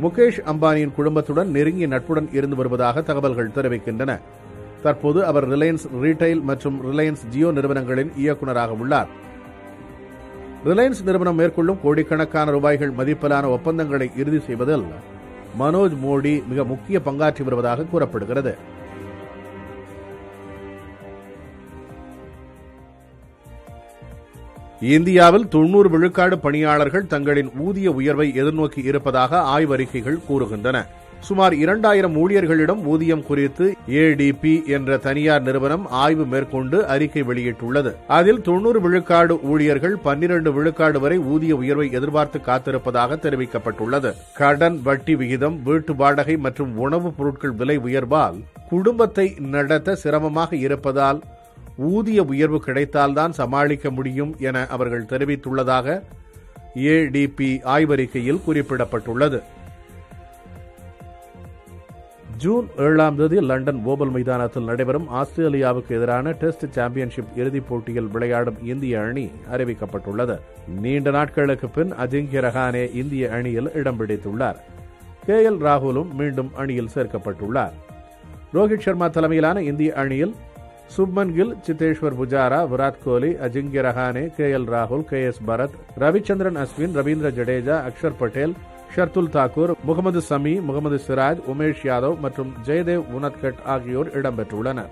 முகேஷ் அம்பானியின் குடும்பத்துடன் நெருங்கிய நட்புடன் இருந்து வருவதாக தகவல்கள் தெரிவிக்கின்றன. தற்போது அவர் ரிலையன்ஸ் ரீட்டைல் மற்றும் ரிலையன்ஸ் ஜியோ நிறுவனங்களின் இயக்குநராக உள்ளார். ரிலையன்ஸ் நிறுவனம் மேற்கொள்ளும் கோடிக்கணக்கான ரூபாய்கள் மதிப்பிலான ஒப்பந்தங்களை இறுதி செய்வதில் மனோஜ் மோடி மிக முக்கிய பங்காற்றி வருவதாக கூறப்படுகிறது. இந்தியாவில் தொன்னூறு விழுக்காடு பணியாளர்கள் தங்களின் ஊதிய உயர்வை எதிர்நோக்கி இருப்பதாக ஆய்வறிக்கைகள் கூறுகின்றன. சுமார் இரண்டாயிரம் ஊழியர்களிடம் ஊதியம் குறித்து ஏடிபி என்ற தனியார் நிறுவனம் ஆய்வு மேற்கொண்டு அறிக்கை வெளியிட்டுள்ளது. அதில் தொன்னூறு விழுக்காடு ஊழியர்கள் பன்னிரண்டு விழுக்காடு வரை ஊதிய உயர்வை எதிர்பார்த்து காத்திருப்பதாக தெரிவிக்கப்பட்டுள்ளது. கடன் வட்டி விகிதம் வீட்டு வாடகை மற்றும் உணவுப் பொருட்கள் விலை உயர்வால் குடும்பத்தை நடத்த சிரமமாக இருப்பதால் ஊதிய உயர்வு கிடைத்தால்தான் சமாளிக்க முடியும் என அவர்கள் தெரிவித்துள்ளதாக ஏடிபி ஆய்வறிக்கையில் குறிப்பிடப்பட்டுள்ளது. ஜூன் ஏழாம் தேதி லண்டன் ஓபல் மைதானத்தில் நடைபெறும் ஆஸ்திரேலியாவுக்கு எதிரான டெஸ்ட் சாம்பியன்ஷிப் இறுதிப் போட்டியில் விளையாடும் இந்திய அணி அறிவிக்கப்பட்டுள்ளது. நீண்ட நாட்களுக்கு பின் அஜிங்கிய ரஹானே இந்திய அணியில் இடம் பிடித்துள்ளார். கே எல் ராகுலும் மீண்டும் அணியில் சேர்க்கப்பட்டுள்ளார். ரோஹித் சர்மா தலைமையிலான இந்திய அணியில் சுப்மன் கில் சித்தேஸ்வர் புஜாரா விராட் கோலி அஜிங்கிய ரஹானே கே எல் ராகுல் கே எஸ் பரத் ரவிச்சந்திரன் அஸ்வின் ரவீந்திர ஜடேஜா அக்ஷர் பட்டேல் ஷர்துல் தாக்கூர் முகமது சமி முகமது சிராஜ் உமேஷ் யாதவ் மற்றும் ஜெயதேவ் உனத்கட் ஆகியோர் இடம்பெற்றுள்ளனர்.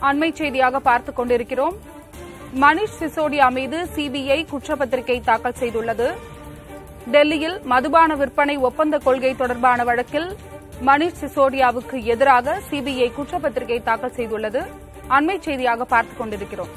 அண்மை செய்தியாக பார்த்துக் கொண்டிருக்கிறோம். மணிஷ் சிசோடியா மீது சிபிஐ குற்றப்பத்திரிகை தாக்கல் செய்துள்ளது. டெல்லியில் மதுபான விற்பனை ஒப்பந்த கொள்கை தொடர்பான வழக்கில் மணிஷ் சிசோடியாவுக்கு எதிராக சிபிஐ குற்றப்பத்திரிகை தாக்கல் செய்துள்ளது. அண்மை செய்தியாக பார்த்துக் கொண்டிருக்கிறோம்.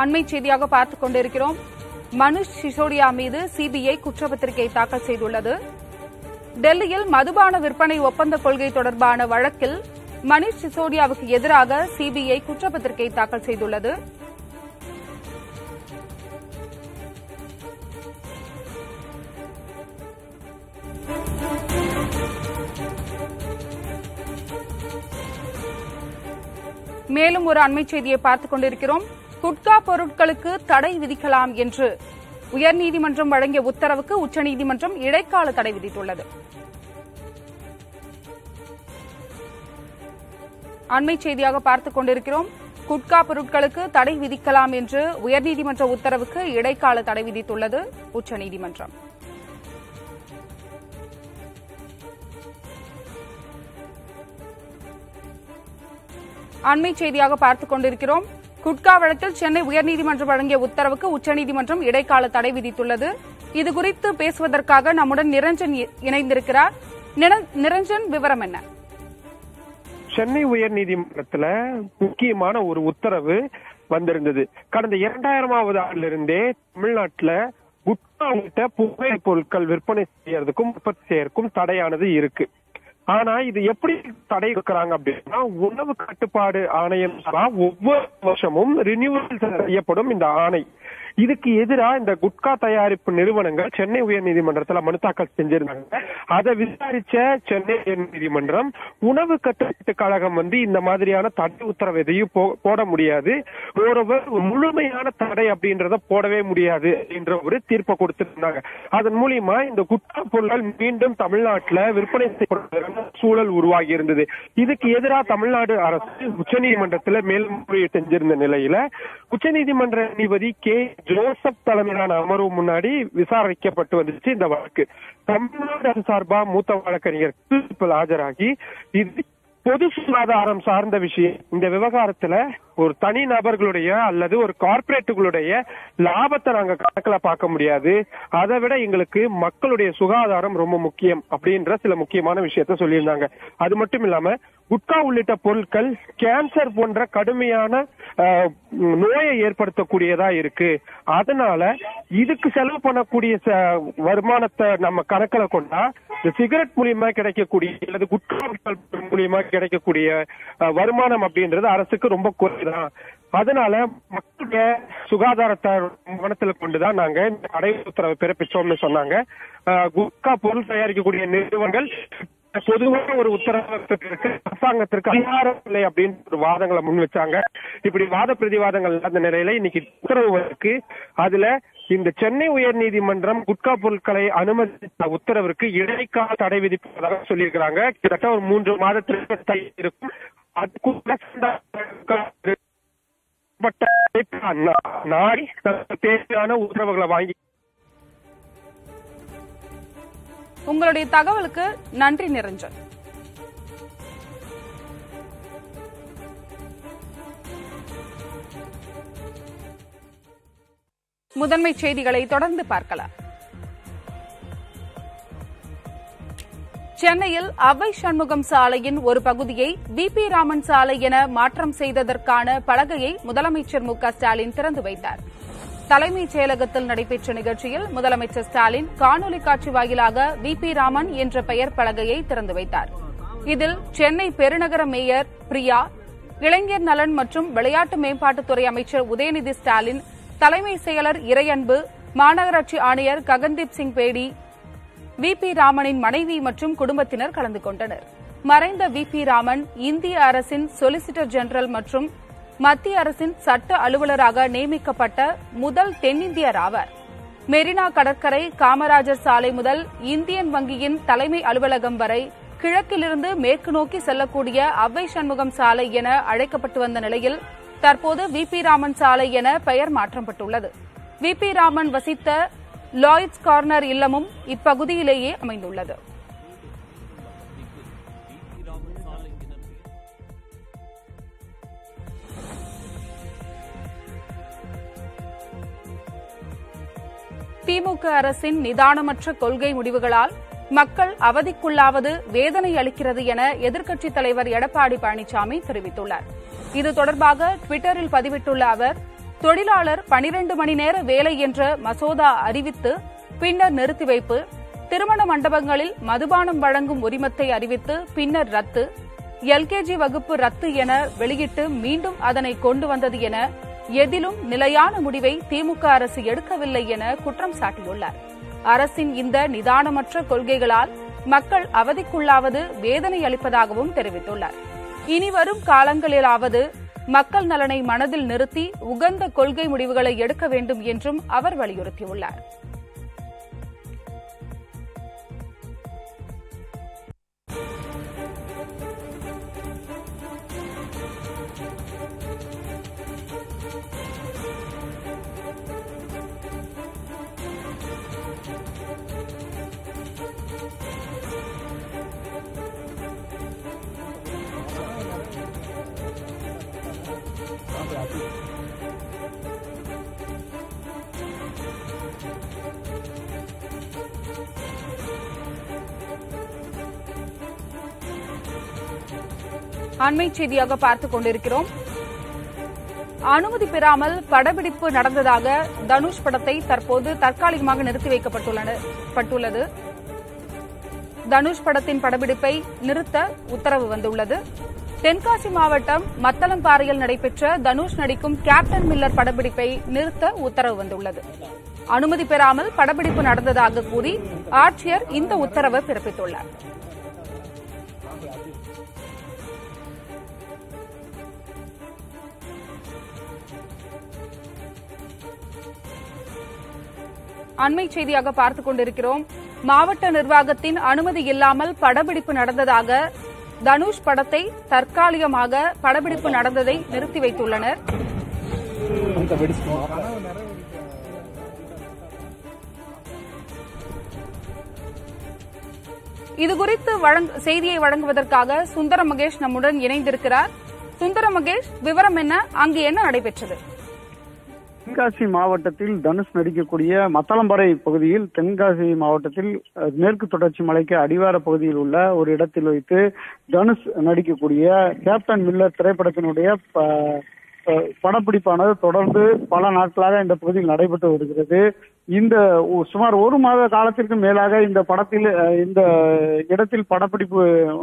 அண்மை செய்தியாக பார்த்துக் கொண்டிருக்கிறோம். மனுஷ் சிசோடியா மீது சிபிஐ குற்றப்பத்திரிகை தாக்கல் செய்துள்ளது. டெல்லியில் மதுபான விற்பனை ஒப்பந்த கொள்கை தொடர்பான வழக்கில் மணிஷ் சிசோடியாவுக்கு எதிராக சிபிஐ குற்றப்பத்திரிகை தாக்கல் செய்துள்ளது. மேலும் ஒரு அண்மை செய்தியை பார்த்துக் கொண்டிருக்கிறோம். குட்கா பொருட்களுக்கு தடை விதிக்கலாம் என்று உயர்நீதிமன்றம் வழங்கிய உத்தரவுக்கு உச்சநீதிமன்றம் இடைக்கால தடை விதித்துள்ளது. அண்மை செய்தியாக பார்த்துக் கொண்டிருக்கிறோம். குட்கா பொருட்களுக்கு தடை விதிக்கலாம் என்று உயர்நீதிமன்ற உத்தரவுக்கு இடைக்கால தடை விதித்துள்ளது உச்சநீதிமன்றம். அண்மை செய்தியாக பார்த்துக் கொண்டிருக்கிறோம். குட்கா வழக்கில் சென்னை உயர்நீதிமன்றம் வழங்கிய உத்தரவுக்கு உச்சநீதிமன்றம் இடைக்கால தடை விதித்துள்ளது. இதுகுறித்து பேசுவதற்காக நம்முடன் நிரஞ்சன் இணைந்திருக்கிறார். நிரஞ்சன் விவரம் என்ன? சென்னை உயர் நீதிமன்றத்துல முக்கியமான ஒரு உத்தரவு வந்திருந்தது. கடந்த இரண்டாயிரமாவது ஆண்டிலிருந்தே தமிழ்நாட்டுல குட்கா உள்ளிட்ட புகை பொருட்கள் விற்பனை செய்யறதுக்கும் உற்பத்தி செய்யறதுக்கும் தடையானது இருக்கு. ஆனா இது எப்படி தடை இருக்கிறாங்க அப்படின்னா உணவு கட்டுப்பாடு ஆணையம் ஒவ்வொரு வருஷமும் ரினியூவல் செய்யப்படும் இந்த ஆணை. இதுக்கு எதிராக இந்த குட்கா தயாரிப்பு நிறுவனங்கள் சென்னை உயர்நீதிமன்றத்தில் மனு தாக்கல் செஞ்சிருந்தாங்க. அதை விசாரிச்ச சென்னை உயர்நீதிமன்றம் உணவு கட்டுப்பாட்டு கழகம் வந்து இந்த மாதிரியான தடை உத்தரவு எதையும் போட முடியாது. ஒருவர் முழுமையான தடை அப்படின்றத போடவே முடியாது என்ற ஒரு தீர்ப்பை கொடுத்திருந்தாங்க. அதன் மூலியமா இந்த குட்கா பொருட்கள் மீண்டும் தமிழ்நாட்டுல விற்பனை செய்யப்படுவதற்கான சூழல் உருவாகி இருந்தது. இதுக்கு எதிராக தமிழ்நாடு அரசு உச்சநீதிமன்றத்தில் மேல்முறையீடு செஞ்சிருந்த நிலையில உச்சநீதிமன்ற நீதிபதி கே ஜோசப் தலைமையிலான அமர்வு முன்னாடி விசாரிக்கப்பட்டு வந்துச்சு இந்த வழக்கு. தமிழ்நாடு அரசு சார்பா மூத்த வழக்கறிஞர் ஆஜராகி இது பொது சுகாதாரம் சார்ந்த விஷயம். இந்த விவகாரத்துல ஒரு தனி நபர்களுடைய அல்லது ஒரு கார்பரேட்டுகளுடைய லாபத்தை நாங்க கணக்குல பார்க்க முடியாது. அதை விட எங்களுக்கு மக்களுடைய சுகாதாரம் ரொம்ப முக்கியம் அப்படின்ற சில முக்கியமான விஷயத்த சொல்லியிருந்தாங்க. அது மட்டும் இல்லாம குட்கா உள்ளிட்ட பொருட்கள் கேன்சர் போன்ற கடுமையான நோயை ஏற்படுத்தக்கூடியதா இருக்கு. அதனால இதுக்கு செலவு பண்ணக்கூடிய ச- வருமானத்தை நம்ம கணக்கில் கொண்டா இந்த சிகரெட் மூலியமா கிடைக்கக்கூடிய அல்லது குட்கா மூலியமா கிடைக்கக்கூடிய வருமானம் அப்படின்றது அரசுக்கு ரொம்ப குறைதான் அதனால மக்களுடைய சுகாதாரத்தை கவனத்துல கொண்டுதான் நாங்க இந்த கடை உத்தரவை பிறப்பிச்சோம்னு சொன்னாங்க. குட்கா பொருள் தயாரிக்கக்கூடிய நிறுவனங்கள் பொதுவான ஒரு உத்தரவிற்கு அரசாங்கத்திற்கு அதிகாரம் இல்லை அப்படின்னு ஒரு வாதங்களை முன் வச்சாங்க. இப்படி வாத பிரதிவாதங்கள் இல்லாத நிலையில இன்னைக்கு உத்தரவு இருக்கு அதுல இந்த சென்னை உயர்நீதிமன்றம் குட்கா பொருட்களை அனுமதித்த உத்தரவிற்கு இடைக்கால தடை விதிப்பதாக சொல்லியிருக்கிறாங்க. கிட்டத்தட்ட ஒரு மூன்று மாதத்திற்கு இருக்கும். நாடி தேவையான உத்தரவுகளை வாங்கி உங்களுடைய தகவலுக்கு நன்றி நிரஞ்சன். முதன்மை செய்திகளை தொடர்ந்து பார்க்கலாம். சென்னையில் அவ்வை சண்முகம் சாலையின் ஒரு பகுதியை வி பி ராமன் சாலை என மாற்றம் செய்ததற்கான பலகையை முதலமைச்சர் மு ஸ்டாலின் திறந்து வைத்தார். தலைமைச் செயலகத்தில் நடைபெற்ற நிகழ்ச்சியில் முதலமைச்சர் ஸ்டாலின் காணொலி காட்சி வாயிலாக வி பி ராமன் என்ற பெயர் பலகையை திறந்து வைத்தார். இதில் சென்னை பெருநகர மேயர் பிரியா இளைஞர் நலன் மற்றும் விளையாட்டு மேம்பாட்டுத்துறை அமைச்சர் உதயநிதி ஸ்டாலின் தலைமை செயலர் இறையன்பு மாநகராட்சி ஆணையர் ககன்தீப் சிங் பேடி வி பி ராமனின் மனைவி மற்றும் குடும்பத்தினர் கலந்து கொண்டனர். மறைந்த வி பி ராமன் இந்திய அரசின் சொலிசிட்டர் ஜெனரல் மற்றும் மத்திய அரசின் சட்ட அலுவலராக நியமிக்கப்பட்ட முதல் தென்னிந்தியர் ஆவார். மெரினா கடற்கரை காமராஜர் சாலை முதல் இந்தியன் வங்கியின் தலைமை அலுவலகம் வரை கிழக்கிலிருந்து மேற்கு நோக்கி செல்லக்கூடிய அவ்வை சண்முகம் சாலை என அழைக்கப்பட்டு வந்த நிலையில் தற்போது வி பி ராமன் சாலை என பெயர் மாற்றப்பட்டுள்ளது. வி பி ராமன் வசித்த லாய்ட்ஸ் கார்னர் இல்லமும் இப்பகுதியிலேயே அமைந்துள்ளது. திமுக அரசின் நிதானமற்ற கொள்கை முடிவுகளால் மக்கள் அவதிக்குள்ளாவது வேதனை அளிக்கிறது என எதிர்க்கட்சித் தலைவர் எடப்பாடி பழனிசாமி தெரிவித்துள்ளார். இது தொடர்பாக டுவிட்டரில் பதிவிட்டுள்ள அவர் தொழிலாளர் 12 மணி நேர வேலை என்ற மசோதா அறிவித்து பின்னர் நிறுத்தி வைப்பு. திருமண மண்டபங்களில் மதுபானம் வழங்கும் உரிமத்தை அறிவித்து பின்னர் ரத்து. எல்கேஜி வகுப்பு ரத்து என வெளியிட்டு மீண்டும் அதனை கொண்டு வந்தது என எதிலும் நிலையான முடிவை திமுக அரசு எடுக்கவில்லை என குற்றம் சாட்டியுள்ளார். அரசின் இந்த நிதானமற்ற கொள்கைகளால் மக்கள் அவதிக்குள்ளாவது வேதனை அளிப்பதாகவும் தெரிவித்துள்ளார். இனிவரும் காலங்களிலாவது மக்கள் நலனை மனதில் நிறுத்தி உகந்த கொள்கை முடிவுகளை எடுக்க வேண்டும் என்றும் அவர் வலியுறுத்தியுள்ளார். அண்மை செய்தியாக பார்த்துக் கொண்டிருக்கிறோம். அனுமதி பெறாமல் படப்பிடிப்பு நடந்ததாக தனுஷ் படத்தை தற்போது தற்காலிகமாக நிறுத்தி வைக்கப்பட்டுள்ளன பட்டுள்ளது. தனுஷ் படத்தின் படப்பிடிப்பை நிறுத்த உத்தரவு வந்துள்ளது. தென்காசி மாவட்டம் மத்தளம்பாறையில் நடைபெற்ற தனுஷ் நடிக்கும் கேப்டன் மில்லர் படப்பிடிப்பை நிறுத்த உத்தரவு வந்துள்ளது. அனுமதி பெறாமல் படப்பிடிப்பு நடந்ததாக கூறி ஆட்சியர் இந்த உத்தரவை பிறப்பித்துள்ளார். அண்மை செய்தியாக பார்த்துக் கொண்டிருக்கிறோம். மாவட்ட நிர்வாகத்தின் அனுமதி இல்லாமல் படப்பிடிப்பு நடந்ததாக தனுஷ் படத்தை தற்காலிகமாக படப்பிடிப்பு நடந்ததை நிறுத்தி வைத்துள்ளனர். இதுகுறித்து வழங்க- செய்தியை வழங்குவதற்காக சுந்தர மகேஷ் நம்முடன் இணைந்திருக்கிறார். சுந்தர மகேஷ் விவரம் என்ன? அங்கு என்ன நடைபெற்றது? தென்காசி மாவட்டத்தில் தனுஷ் நடிக்கக்கூடிய மத்தளம்பறை பகுதியில் தென்காசி மாவட்டத்தில் மேற்கு தொடர்ச்சி மலைக்கு அடிவார பகுதியில் உள்ள ஒரு இடத்தில் வைத்து தனுஷ் நடிக்கக்கூடிய கேப்டன் மில்லர் திரைப்படத்தினுடைய படப்பிடிப்பானது தொடர்ந்து பல நாட்களாக இந்த பகுதியில் நடைபெற்று வருகிறது. இந்த சுமார் ஒரு மாத காலத்திற்கு மேலாக இந்த படத்தில் இந்த இடத்தில் படப்பிடிப்பு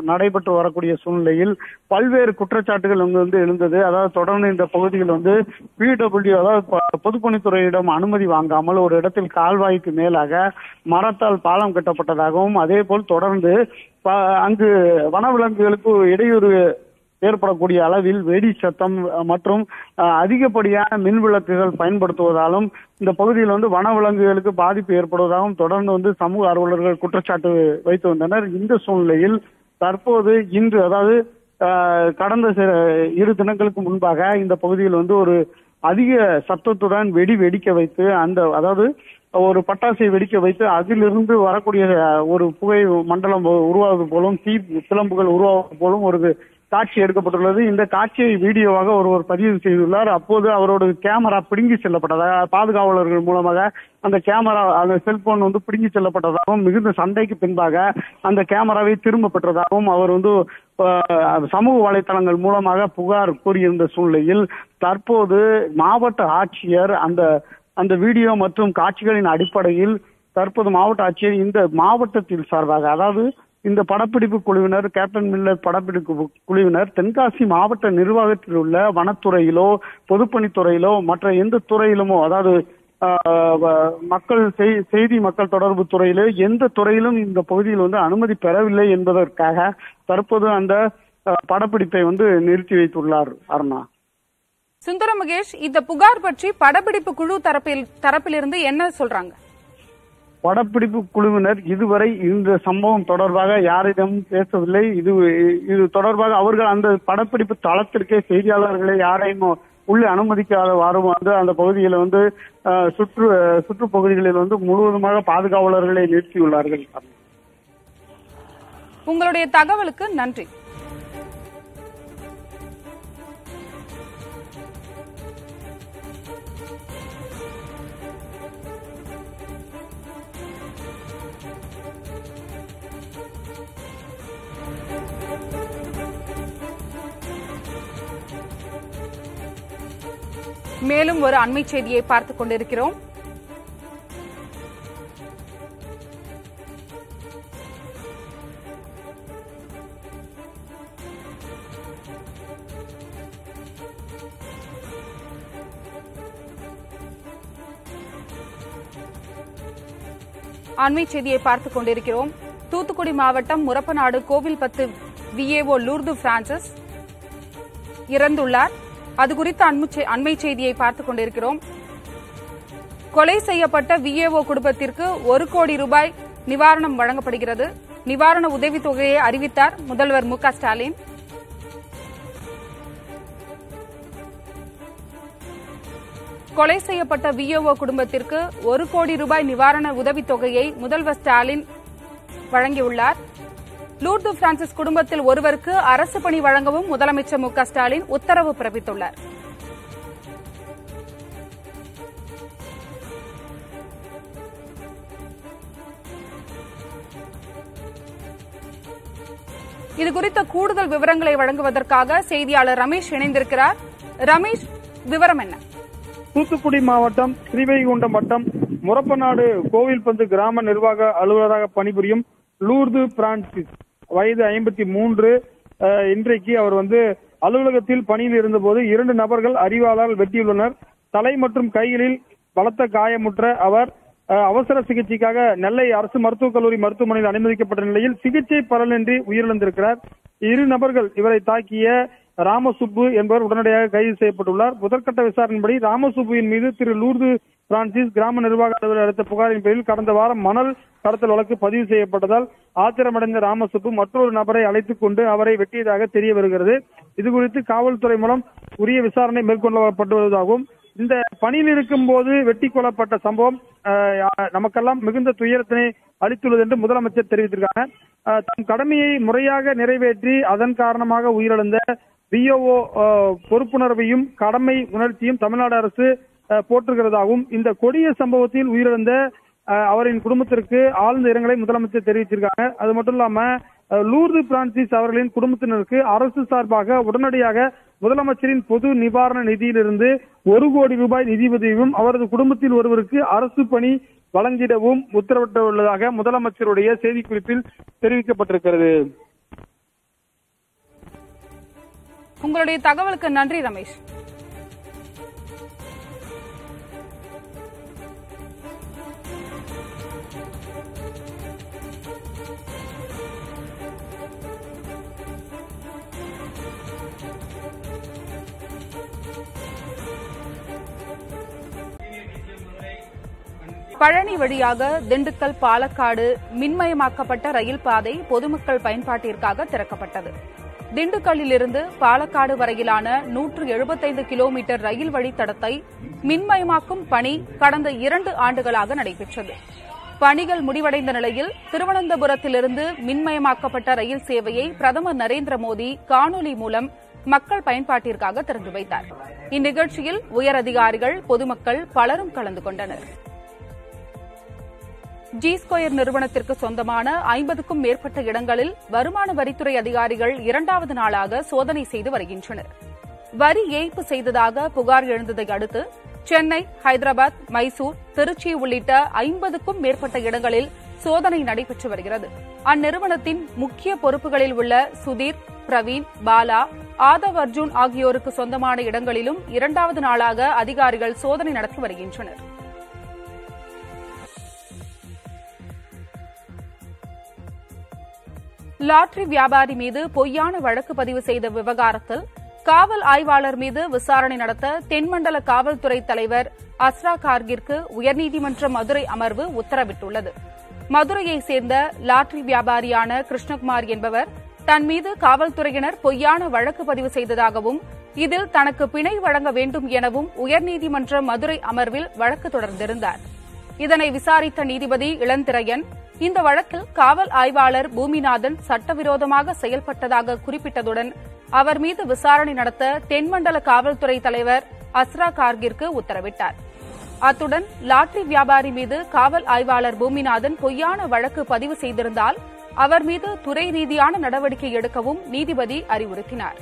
நடைபெற்று வரக்கூடிய சூழ்நிலையில் பல்வேறு குற்றச்சாட்டுகள் அங்கு வந்து எழுந்தது. அதாவது தொடர்ந்து இந்த பகுதியில் வந்து பிடபிள்யூ அதாவது பொதுப்பணித்துறையிடம் அனுமதி வாங்காமல் ஒரு இடத்தில் கால்வாய்க்கு மேலாக மரத்தால் பாலம் கட்டப்பட்டதாகவும் அதே போல் தொடர்ந்து அங்கு வனவிலங்குகளுக்கு இடையூறு ஏற்படக்கூடிய அளவில் வெடி சத்தம் மற்றும் அதிகப்படியான மின் விளக்குகள் பயன்படுத்துவதாலும் இந்த பகுதியில் வந்து வனவிலங்குகளுக்கு பாதிப்பு ஏற்படுவதாகவும் தொடர்ந்து வந்து சமூக ஆர்வலர்கள் குற்றச்சாட்டு வைத்து வந்தனர். இந்த சூழ்நிலையில் தற்போது இன்று அதாவது கடந்த சில இரு தினங்களுக்கு முன்பாக இந்த பகுதியில் வந்து ஒரு அதிக சத்தத்துடன் வெடி வெடிக்க வைத்து அந்த அதாவது ஒரு பட்டாசை வெடிக்க வைத்து அதிலிருந்து வரக்கூடிய ஒரு புகை மண்டலம் உருவாவது போலும் தீ சிலம்புகள் உருவாவது போலும் ஒரு காட்சி எடுக்கப்பட்டுள்ளது. இந்த காட்சியை வீடியோவாக ஒருவர் பதிவு செய்துள்ளார். அப்போது அவரோட கேமரா பிடுங்கி செல்லப்பட்டதாக பாதுகாவலர்கள் மூலமாக அந்த கேமரா அந்த செல்போன் வந்து பிடுங்கி செல்லப்பட்டதாகவும் மிகுந்த சண்டைக்கு பின்பாக அந்த கேமராவை திரும்ப பெற்றதாகவும் அவர் வந்து சமூக வலைதளங்கள் மூலமாக புகார் கூறியிருந்த சூழ்நிலையில் தற்போது மாவட்ட ஆட்சியர் அந்த அந்த வீடியோ மற்றும் காட்சிகளின் அடிப்படையில் தற்போது மாவட்ட ஆட்சியர் இந்த மாவட்டத்தில் சார்பாக அதாவது இந்த படப்பிடிப்பு குழுவினர் கேப்டன் மில்லர் படப்பிடிப்பு குழுவினர் தென்காசி மாவட்ட நிர்வாகத்தில் உள்ள வனத்துறையிலோ பொதுப்பணித்துறையிலோ மற்ற எந்த துறையிலுமோ அதாவது மக்கள் செய்தி மக்கள் தொடர்பு துறையிலோ எந்த துறையிலும் இந்த பகுதியில் வந்து அனுமதி பெறவில்லை என்பதற்காக தற்போது அந்த ஆஹ், படப்பிடிப்பை வந்து நிறுத்தி வைத்துள்ளார் அருணா. சுந்தர மகேஷ் இந்த புகார் பற்றி படப்பிடிப்பு குழு தரப்பில் தரப்பிலிருந்து என்ன சொல்றாங்க? படப்பிடிப்பு குழுவினர் இதுவரை இந்த சம்பவம் தொடர்பாக யாரிடம் பேசவில்லை. இது இது தொடர்பாக அவர்கள் அந்த படப்பிடிப்பு தளத்திற்கே செய்தியாளர்களை யாரையும் உள்ளே அனுமதிக்காதவாறு வந்து அந்த பகுதியில் வந்து சுற்று சுற்று பகுதிகளில் வந்து முழுவதுமாக பாதுகாவலர்களை நிறுத்தியுள்ளார்கள். உங்களுடைய தகவலுக்கு நன்றி. மேலும் ஒரு அண்மை செய்தியை பார்த்துக் கொண்டிருக்கிறோம். அண்மை செய்தியை பார்த்துக் கொண்டிருக்கிறோம். தூத்துக்குடி மாவட்டம் முரப்பநாடு கோவில்பத்து விஏஓ லூர்து பிரான்சிஸ் இறந்துள்ளார். அது குறித்த அண்மை செய்தியை பார்த்துக் கொண்டிருக்கிறோம். கொலை செய்யப்பட்ட விஏஓ குடும்பத்திற்கு ஒரு கோடி ரூபாய் நிவாரணம் வழங்கப்படுகிறது. நிவாரண உதவித் தொகையை அறிவித்தார் முதல்வர் மு ஸ்டாலின். கொலை செய்யப்பட்ட விஏஓ குடும்பத்திற்கு ஒரு கோடி ரூபாய் நிவாரண உதவித் தொகையை முதல்வர் ஸ்டாலின் வழங்கியுள்ளார். லூர்து பிரான்சிஸ் குடும்பத்தில் ஒருவருக்கு அரசு பணி வழங்கவும் முதலமைச்சர் மு ஸ்டாலின் உத்தரவு பிறப்பித்துள்ளார். இது குறித்த கூடுதல் விவரங்களை வழங்குவதற்காக செய்தியாளர் ரமேஷ் இணைந்திருக்கிறார். ரமேஷ் விவரம் என்ன? தூத்துக்குடி மாவட்டம் ஸ்ரீவைகுண்டம் வட்டம் முரப்பநாடு கோவில்பந்து கிராம நிர்வாக அலுவலராக பணிபுரியும் லூர்து பிரான்சிஸ். வயது ஐம்பத்தி மூன்று இன்றைக்கு அவர் வந்து அலுவலகத்தில் பணியில் இருந்தபோது இரண்டு நபர்கள் அறிவாளால் வெட்டியுள்ளனர். தலை மற்றும் கைகளில் பலத்த காயமுற்ற அவர் அவசர சிகிச்சைக்காக நெல்லை அரசு மருத்துவக் கல்லூரி மருத்துவமனையில் அனுமதிக்கப்பட்ட நிலையில் சிகிச்சை பலனின்றி உயிரிழந்திருக்கிறார். இரு நபர்கள் இவரை தாக்கிய ராமசுப்பு என்பவர் உடனடியாக கைது செய்யப்பட்டுள்ளார். முதற்கட்ட விசாரணையின்படி ராமசுப்புவின் மீது திரு லூர்து பிரான்சிஸ் கிராம நிர்வாக அலுவலர் அளித்த புகாரின் பேரில் கடந்த வாரம் மணல் கடத்தல் வழக்கு பதிவு செய்யப்பட்டதால் ஆத்திரமடைந்த ராமசுப்பு மற்றொரு நபரை அழைத்துக் கொண்டு அவரை வெட்டியதாக தெரிய வருகிறது. இதுகுறித்து காவல்துறை மூலம் உரிய விசாரணை மேற்கொள்ளப்பட்டு வருவதாகவும் இந்த பணியில் இருக்கும் போது வெட்டி கொல்லப்பட்ட சம்பவம் நமக்கெல்லாம் மிகுந்த துயரத்தினை அளித்துள்ளது என்று முதலமைச்சர் தெரிவித்திருக்காங்க. தம் கடமையை முறையாக நிறைவேற்றி அதன் காரணமாக உயிரிழந்த பிஓஓ பொறுப்புணர்வையும் கடமை உணர்ச்சியும் தமிழ்நாடு அரசு போட்டிருக்கிறதாகவும் இந்த கொடிய சம்பவத்தில் உயிரிழந்த அவரின் குடும்பத்திற்கு ஆழ்ந்த இரங்கலை முதலமைச்சர் தெரிவிச்சிருக்காங்க. அது மட்டும் இல்லாம லூர்து பிரான்சிஸ் அவர்களின் குடும்பத்தினருக்கு அரசு சார்பாக உடனடியாக முதலமைச்சரின் பொது நிவாரண நிதியிலிருந்து ஒரு கோடி ரூபாய் நிதி உதவியும் அவரது குடும்பத்தில் ஒருவருக்கு அரசு பணி வழங்கிடவும் உத்தரவிட்டுள்ளதாக முதலமைச்சருடைய செய்திக்குறிப்பில் தெரிவிக்கப்பட்டிருக்கிறது. உங்களுடைய தகவலுக்கு நன்றி ரமேஷ். பழனி வழியாக திண்டுக்கல் பாலக்காடு மின்மயமாக்கப்பட்ட ரயில் பாதை பொதுமக்கள் பயன்பாட்டிற்காக திறக்கப்பட்டது. திண்டுக்கல்லிலிருந்து பாலக்காடு வரையிலான நூற்று எழுபத்தைந்து கிலோமீட்டர் ரயில் வழித்தடத்தை மின்மயமாக்கும் பணி கடந்த இரண்டு ஆண்டுகளாக நடைபெற்றது. பணிகள் முடிவடைந்த நிலையில் திருவனந்தபுரத்திலிருந்து மின்மயமாக்கப்பட்ட ரயில் சேவையை பிரதமர் நரேந்திர மோடி காணொலி மூலம் மக்கள் பயன்பாட்டிற்காக திறந்து வைத்தார். இந்நிகழ்ச்சியில் உயரதிகாரிகள் பொதுமக்கள் பலரும் கலந்து கொண்டனர். ஜி ஸ்கொயர் நிறுவனத்திற்கு சொந்தமான ஐம்பதுக்கும் மேற்பட்ட இடங்களில் வருமான வரித்துறை அதிகாரிகள் இரண்டாவது நாளாக சோதனை செய்து வருகின்றனர். வரி ஏய்ப்பு செய்ததாக புகார் எழுந்ததை அடுத்து சென்னை ஹைதராபாத் மைசூர் திருச்சி உள்ளிட்ட ஐம்பதுக்கும் மேற்பட்ட இடங்களில் சோதனை நடைபெற்று வருகிறது. அந்நிறுவனத்தின் முக்கிய பொறுப்புகளில் உள்ள சுதீர் பிரவீன் பாலா ஆதவ் அர்ஜுன் ஆகியோருக்கு சொந்தமான இடங்களிலும் இரண்டாவது நாளாக அதிகாரிகள் சோதனை நடத்தி வருகின்றனர். லாட்டரி வியாபாரி மீது பொய்யான வழக்கு பதிவு செய்த விவகாரத்தில் காவல் ஆய்வாளர் மீது விசாரணை நடத்த தென்மண்டல காவல்துறை தலைவர் அஸ்ரா கார்கிற்கு உயர்நீதிமன்ற மதுரை அமர்வு உத்தரவிட்டுள்ளது. மதுரையைச் சேர்ந்த லாட்டரி வியாபாரியான கிருஷ்ணகுமார் என்பவர் தன் மீது காவல்துறையினர் பொய்யான வழக்கு பதிவு செய்ததாகவும் இதில் தனக்கு பிணை வழங்க வேண்டும் எனவும் உயர்நீதிமன்ற மதுரை அமர்வில் வழக்கு தொடர்ந்திருந்தார். இதனை விசாரித்த நீதிபதி இளந்திரையன் இந்த வழக்கில் காவல் ஆய்வாளர் பூமிநாதன் சட்டவிரோதமாக செயல்பட்டதாக குறிப்பிட்டதுடன் அவர் மீது விசாரணை நடத்த தென்மண்டல காவல்துறை தலைவர் அஸ்ரா கார்கிற்கு உத்தரவிட்டார். அத்துடன் லாட்டரி வியாபாரி மீது காவல் ஆய்வாளர் பூமிநாதன் பொய்யான வழக்கு பதிவு செய்திருந்தால் அவர் மீது துறை ரீதியான நடவடிக்கை எடுக்கவும் நீதிபதி அறிவுறுத்தினார்.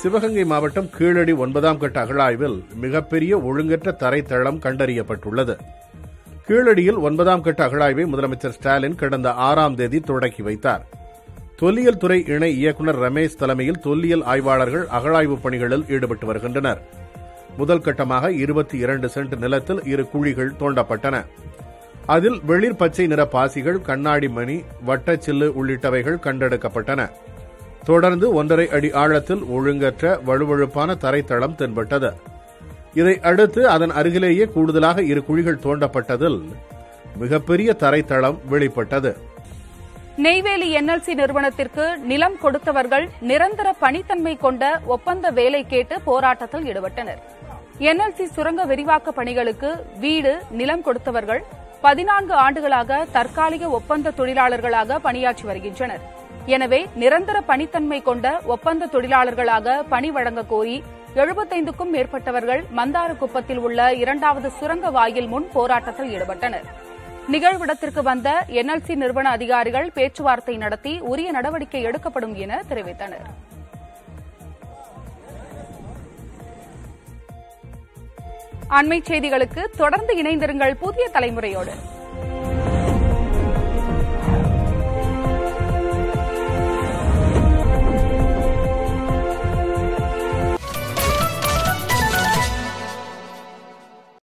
சிவகங்கை மாவட்டம் கீழடி ஒன்பதாம் கட்ட அகழாய்வில் மிகப்பெரிய ஒழுங்கற்ற தரைத்தளம் கண்டறியப்பட்டுள்ளது. கீழடியில் ஒன்பதாம் கட்ட அகழாய்வை முதலமைச்சர் ஸ்டாலின் கடந்த ஆறாம் தேதி தொடக்கி வைத்தார். தொல்லியல் துறை இணை இயக்குநர் ரமேஷ் தலைமையில் தொல்லியல் ஆய்வாளர்கள் அகழாய்வு பணிகளில் ஈடுபட்டு வருகின்றனர். முதல் கட்டமாக இருபத்தி இரண்டு சென்ட் நிலத்தில் இரு குழிகள் தோண்டப்பட்டன. அதில் வெளிர் பச்சை நிற பாசிகள் கண்ணாடி மணி வட்டச்சில்லு உள்ளிட்டவைகள் கண்டெடுக்கப்பட்டன. தொடர்ந்து ஒன்றரை அடி ஆழத்தில் ஒழுங்கற்ற வழுவழுப்பான தரைத்தளம் தென்பட்டது. இதை அடுத்து அதன் அருகிலேயே கூடுதலாக இரு குழிகள் தோண்டப்பட்டதில் மிகப்பெரிய தரைத்தளம் வெளிப்பட்டது. நெய்வேலி என்எல்சி நிறுவனத்திற்கு நிலம் கொடுத்தவர்கள் நிரந்தர பணித்தன்மை கொண்ட ஒப்பந்த வேலை கேட்டு போராட்டத்தில் ஈடுபட்டனர். என்எல்சி சுரங்க விரிவாக்க பணிகளுக்கு வீடு நிலம் கொடுத்தவர்கள் பதினான்கு ஆண்டுகளாக தற்காலிக ஒப்பந்த தொழிலாளர்களாக பணியாற்றி வருகின்றனர். எனவே நிரந்தர பணித்தன்மை கொண்ட ஒப்பந்த தொழிலாளர்களாக பணி வழங்க கோரி எழுபத்தைந்துக்கும் மேற்பட்டவர்கள் மந்தாரக்குப்பத்தில் உள்ள இரண்டாவது சுரங்க வாயில் முன் போராட்டத்தில் ஈடுபட்டனர். நிகழ்விடத்திற்கு வந்த என்எல்சி நிறுவன அதிகாரிகள் பேச்சுவார்த்தை நடத்தி உரிய நடவடிக்கை எடுக்கப்படும் என தெரிவித்தனர். அண்மைச் செய்திகளுக்கு தொடர்ந்து இணைந்திருங்கள் புதிய தலைமுறையோடு.